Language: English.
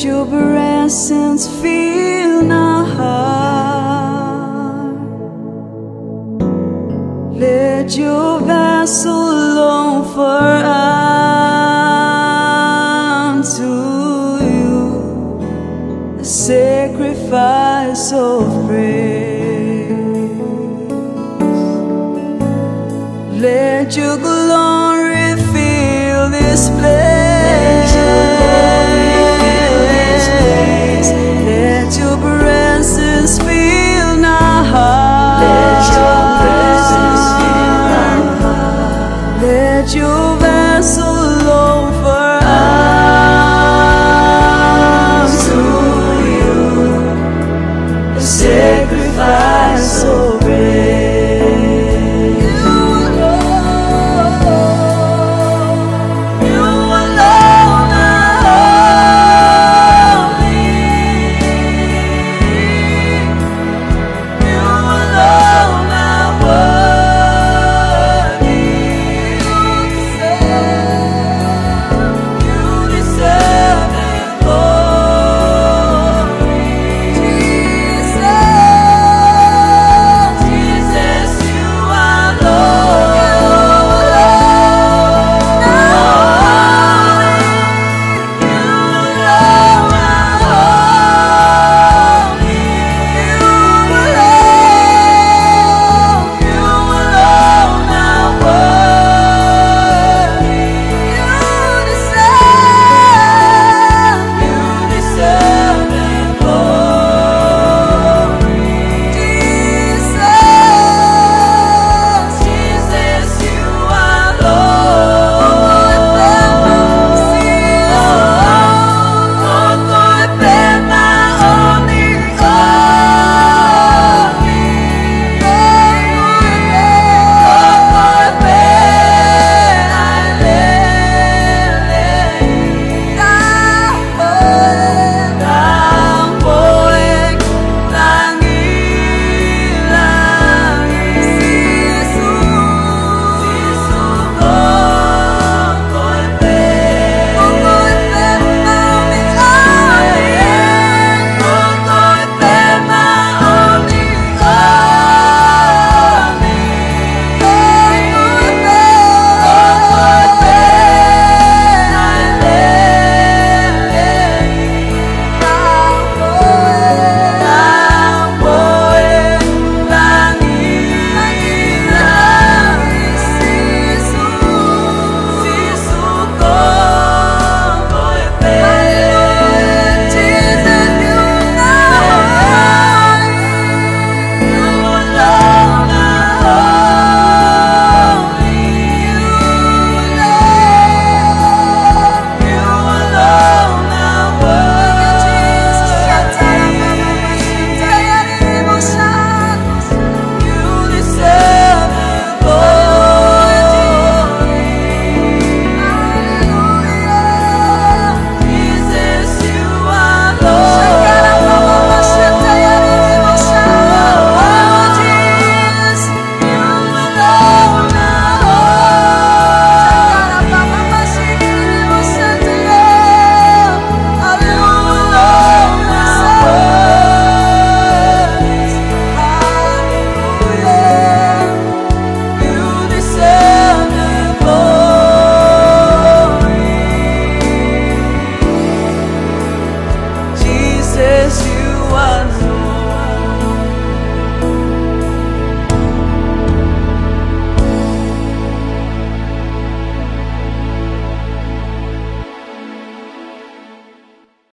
Let your presence fill my heart. Let your vessel long for unto you, a sacrifice of praise. Let your glory fill this place.